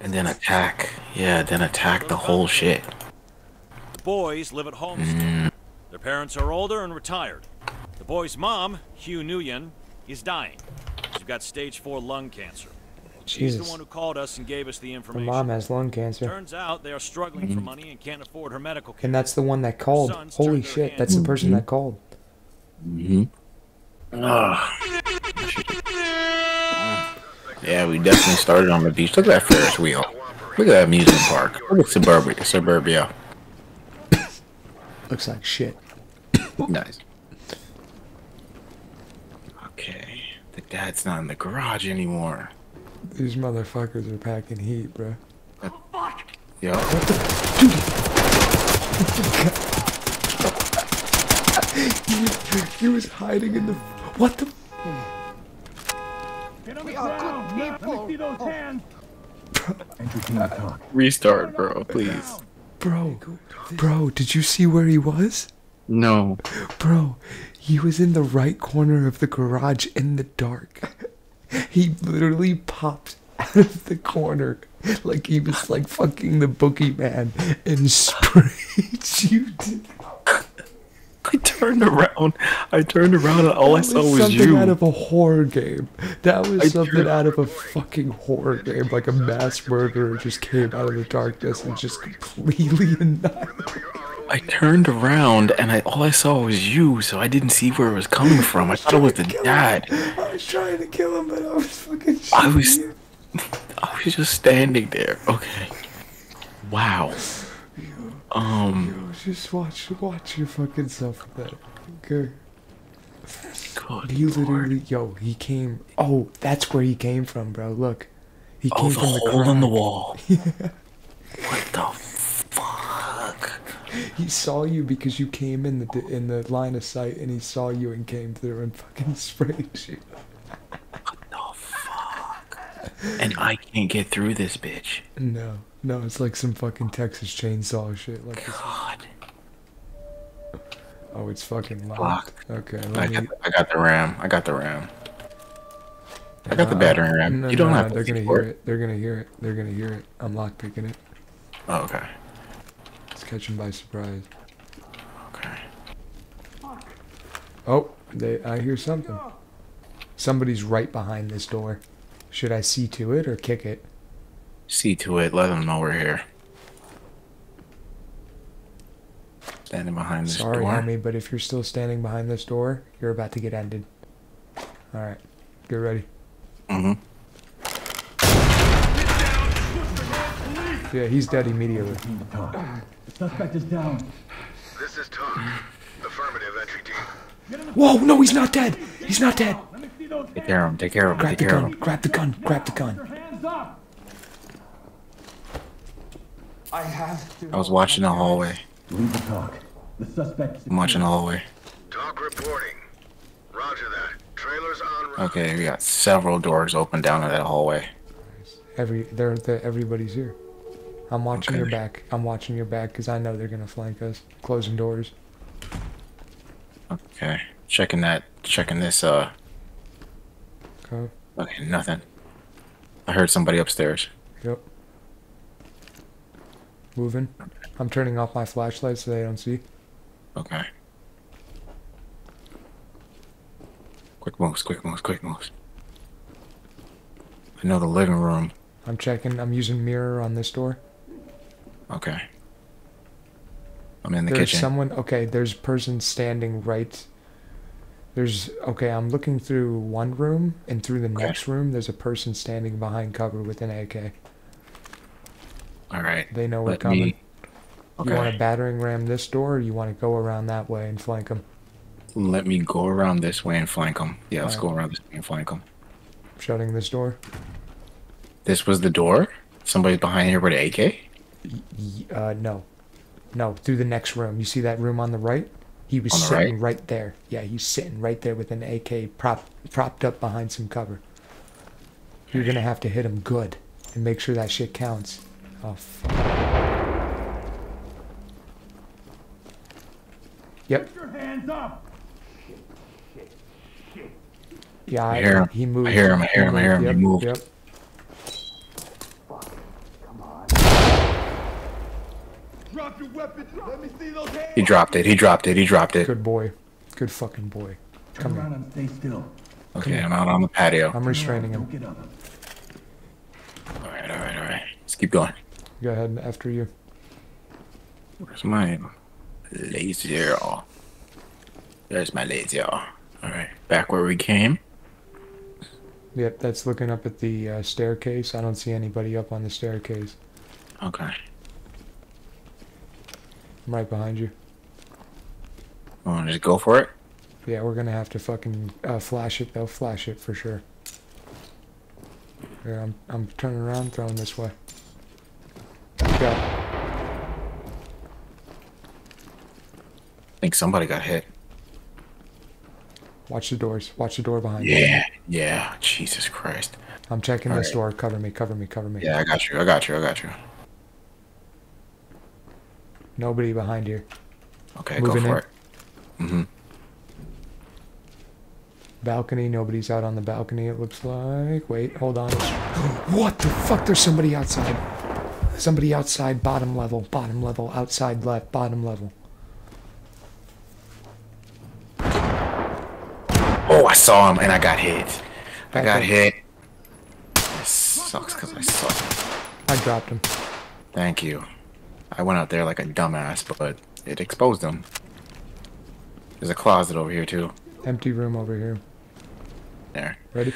And then attack. Yeah, then attack the whole shit. The boys live at Homestead. Mm. Their parents are older and retired. The boy's mom, Hugh Nguyen, is dying. She's got stage 4 lung cancer. Jesus. She's the one who called us and gave us the Her information. mom has lung cancer. Turns out they are struggling for money and can't afford her medical care. And that's the one that called. Holy turned their shit, that's the hands- person that mm-hmm. called. Mm-hmm. Ah. Yeah, we definitely started on the beach. Look at that Ferris wheel. Look at that amusement park. Look at suburbia. Suburbia. Looks like shit. Nice. Okay. The dad's not in the garage anymore. These motherfuckers are packing heat, bro. Oh, Yo. What the? Dude. he was hiding in the. What the? We are good people. Oh, Restart, bro, please. Bro, bro, did you see where he was? No. Bro, he was in the right corner of the garage in the dark. He literally popped out of the corner like he was like fucking the boogeyman and sprayed you. I turned around. I turned around and all I saw was something you. Something out of a horror game. That was I something out of a fucking horror game. Like a mass murderer just came out of the darkness and just completely annihilated. I turned around and I all I saw was you, so I didn't see where it was coming from. I thought it was the dad. I was trying to kill him, but I was fucking. I was you. I was just standing there. Okay. Wow. Um Just watch, watch your fucking self with that. Okay. good He lord. literally, yo, he came. Oh, that's where he came from, bro. Look, he Oh, came the from the hole in the wall. What the fuck? He saw you because you came in the in the line of sight, and he saw you and came through and fucking sprayed you. What the fuck? And I can't get through this bitch. No, no, it's like some fucking Texas chainsaw shit. Like, this. Oh, it's fucking locked. Okay, I got, me. I got the RAM. I got the RAM. I got the Uh, battering ram. No, you don't no, have to They're gonna hear it. They're gonna hear it. They're gonna hear it. I'm lock picking it. Oh, okay. Let's catch him by surprise. Okay. Oh, they. I hear something. Somebody's right behind this door. Should I see to it or kick it? See to it. Let them know we're here. Standing behind this Sorry, door. homie, but if you're still standing behind this door, you're about to get ended. All right, get ready. Mm-hmm. Yeah, he's dead immediately. Suspect is down. This is Tom. Affirmative entry team. Whoa, no, he's not dead. He's not dead. Let me see those Take care of him. Take care of him. Grab the gun. Grab the gun. Grab the gun. I have to. I was watching the hallway. Leave the talk. The suspect. I'm watching the hallway. TOC reporting. Roger that. Trailers on route. Okay, we got several doors open down in that hallway. Every, they're, they everybody's here. I'm watching your back. I'm watching your back because I know they're gonna flank us. Closing doors. Okay. Checking that. Checking this. Uh. Okay. Okay. Nothing. I heard somebody upstairs. Yep. Moving. I'm turning off my flashlight so they don't see. Okay. Quick moves. Quick moves. Quick moves. I know the living room. I'm checking. I'm using mirror on this door. Okay. I'm in the there's kitchen. someone. Okay, there's a person standing right. There's okay. I'm looking through one room and through the Okay. next room. There's a person standing behind cover with an AK. All right. They know we're Let coming. me. You want Okay. a battering ram this door, or you want to go around that way and flank them? Let me go around this way and flank them. Yeah, let's Alright. go around this way and flank them. Shutting this door. This was the door. Somebody's behind here with an AK. Y- uh, no, no. Through the next room. You see that room on the right? He was On the sitting right? there. Yeah, he's sitting right there with an AK prop propped up behind some cover. You're gonna have to hit him good and make sure that shit counts. Oh fuck. Yep. Put your hands up. Yeah, I hear him. he moved. I hear him. I hear him. I hear him. He moved. Yep. Drop your weapon. Let me see those hands. He dropped it. He dropped it. He dropped it. Good boy. Good fucking boy. Come here. around and stay still. Okay, I'm out on the patio. I'm restraining him. All right, all right, all right. Let's keep going. Go ahead after you. Where's my laser? There's my laser. All right, back where we came. Yep, that's looking up at the uh, staircase. I don't see anybody up on the staircase. Okay. I'm right behind you. Want to just go for it? Yeah, we're gonna have to fucking uh, flash it They'll Flash it for sure. Here, I'm I'm turning around, throwing this way. Go. I think somebody got hit. Watch the doors. Watch the door behind you. Yeah, yeah. Jesus Christ. I'm checking All this right. door. Cover me. Cover me. Cover me. Yeah, I got you. I got you. I got you. Nobody behind here. Okay, Moving go for in. it. Mm-hmm. Balcony. Nobody's out on the balcony. It looks like. Wait, hold on. what the fuck? There's somebody outside. Somebody outside. Bottom level. Bottom level. Outside left. Bottom level. Oh, I saw him and I got hit. I got hit. This sucks because I suck. I dropped him. Thank you. I went out there like a dumbass, but it exposed him. There's a closet over here too. Empty room over here. There. Ready?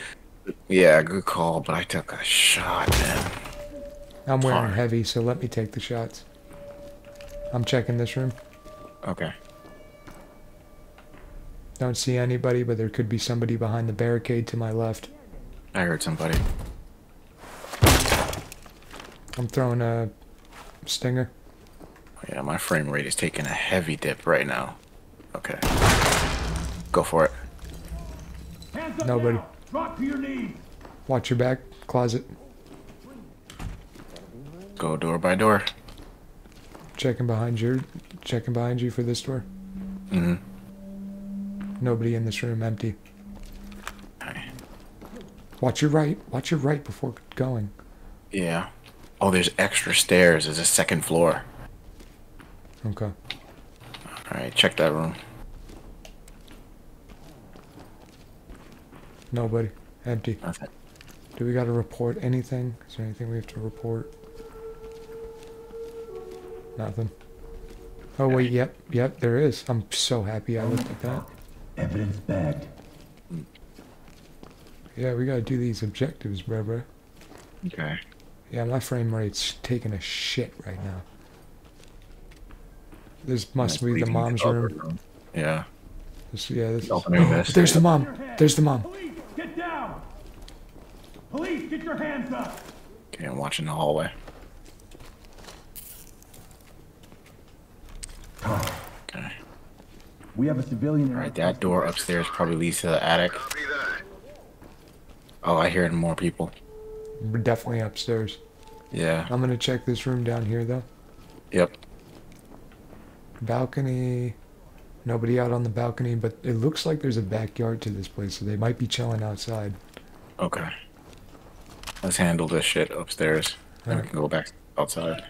Yeah, good call, but I took a shot, man. I'm wearing Hard. heavy, so let me take the shots. I'm checking this room. Okay. Don't see anybody, but there could be somebody behind the barricade to my left. I heard somebody. I'm throwing a stinger. Oh, yeah, my frame rate is taking a heavy dip right now. Okay. Go for it. Hands up Nobody. now. Drop to your knees. Watch your back. Closet. Go door by door. Checking behind you. Checking behind you for this door. Mm-hmm. Nobody in this room. Empty. Okay. Watch your right. Watch your right before going. Yeah. Oh, there's extra stairs. There's a second floor. Okay. Alright, check that room. Nobody. Empty. Nothing. Do we got to report anything? Is there anything we have to report? Nothing. Oh wait, yep, yep, there is. I'm so happy I looked at that. Evidence bagged. Yeah, we gotta do these objectives, bruh, bruh. Okay. Yeah, my frame rate's taking a shit right now. This must be the mom's upper room. Yeah. This, yeah, this Opening this. Oh, there's the mom. There's the mom. Police, get down. Police, get your hands up. Okay, I'm watching the hallway. Okay. We have a civilian. Alright, that door upstairs probably leads to the attic. Oh, I hear more people. We're definitely upstairs. Yeah. I'm gonna check this room down here though. Yep. Balcony. Nobody out on the balcony, but it looks like there's a backyard to this place, so they might be chilling outside. Okay. Let's handle this shit upstairs. Then we can go back outside.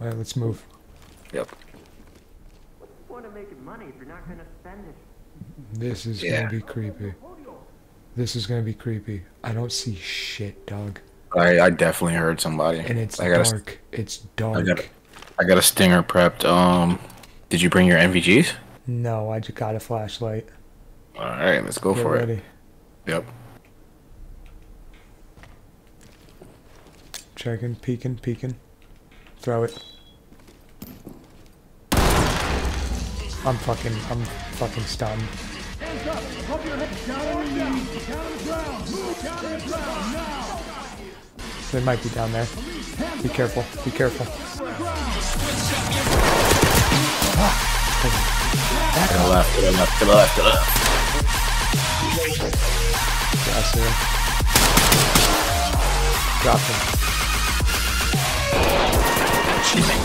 Alright, let's move. Yep. point of making money if you're not gonna spend it? This is Yeah. gonna be creepy. This is gonna be creepy. I don't see shit, dog. I, I definitely heard somebody. And it's I got a, dark. It's dark. got a- I got a stinger prepped. Um, did you bring your NVGs? No, I just got a flashlight. All right, let's go Get for ready. it. Yep. Checking, peeking, peeking. Throw it. I'm fucking, I'm fucking stunned. Hands up. Pump your head down on your knees. Down on the ground. Move down on the ground now. They might be down there. Be careful, be careful. To the left. To the left. To the left. To the left. Yeah, I see him. Drop him.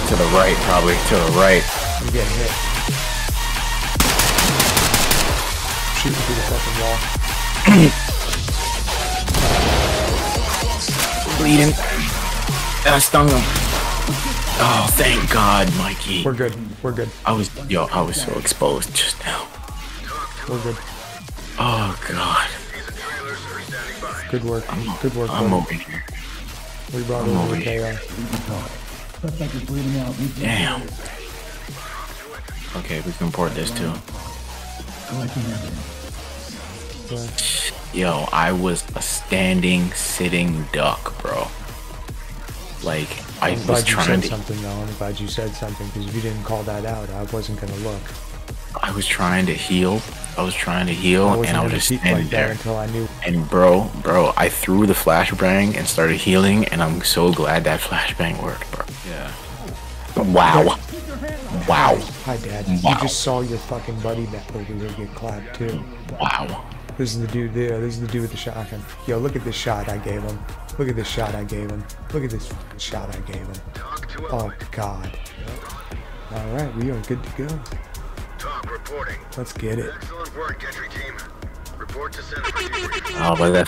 To the right, probably. To the right. I'm getting hit. Shooting through the fucking wall. Bleeding. And I stung him. Oh, thank God, Mikey. We're good. We're good. I was, yo, I was so exposed just now. We're good. Oh God. Trailers are standing by. Good work. Good work. I'm buddy. over here. We brought I'm over over the here. KO. Suspect is bleeding out. Damn. Okay, we can port this too. collecting Yo, I was a standing, sitting duck, bro. Like I I'm was glad you trying said to, something though. I'm glad you said something because if you didn't call that out, I wasn't gonna look. I was trying to heal. I was trying to heal, wasn't and I was just standing like there. until I knew. And bro, bro, I threw the flashbang and started healing, and I'm so glad that flashbang worked, bro. Yeah. Wow. Wow. Hi, Dad. Wow. You just saw your fucking buddy back over here get clapped too. Wow. This is the dude there. This is the dude with the shotgun. Yo, look at this shot I gave him. Look at this shot I gave him. Look at this shot I gave him. Oh. God. All right, we are good to go. TOC reporting. Let's get it. Excellent work, entry team. Report to center for debriefing. Oh, but that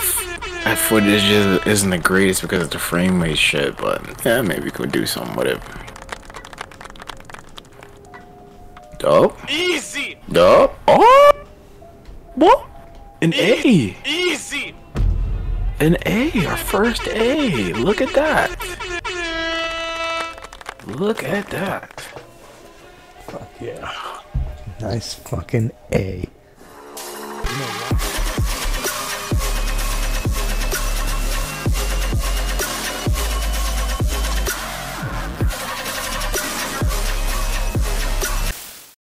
that footage is, isn't the greatest because of the frame rate shit. But yeah, maybe we could do something with it. Dope. An A. Easy! An A. Our first A. Look at that. Look at that. Fuck yeah. Nice fucking A.